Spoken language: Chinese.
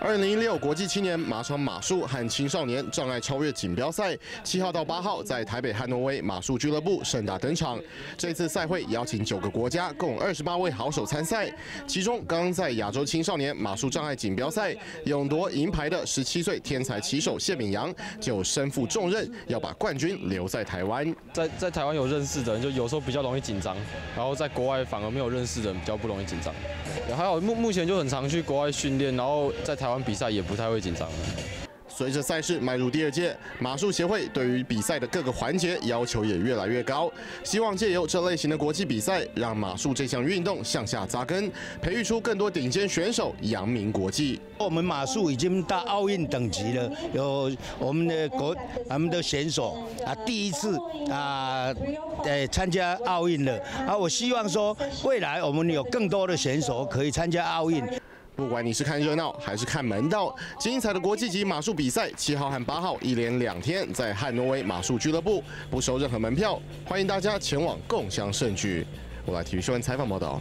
二零一六国际青年马场马术和青少年障碍超越锦标赛，七号到八号在台北汉诺威马术俱乐部盛大登场。这次赛会邀请九个国家共二十八位好手参赛，其中刚在亚洲青少年马术障碍锦标赛勇夺银牌的十七岁天才骑手谢炳阳，就身负重任，要把冠军留在台湾。在在台湾有认识的人，就有时候比较容易紧张，然后在国外反而没有认识的人，比较不容易紧张。还有目目前就很常去国外训练，然后在台湾比赛也不太会紧张。随着赛事迈入第二届，马术协会对于比赛的各个环节要求也越来越高，希望借由这类型的国际比赛，让马术这项运动向下扎根，培育出更多顶尖选手，扬名国际。我们马术已经到奥运等级了，有我们的国，我们的选手啊，第一次啊，呃，参加奥运了啊，我希望说未来我们有更多的选手可以参加奥运。不管你是看热闹还是看门道，精彩的国际级马术比赛，七号和八号一连两天在汉诺威马术俱乐部不收任何门票，欢迎大家前往共享盛举。我来体育新闻采访报道。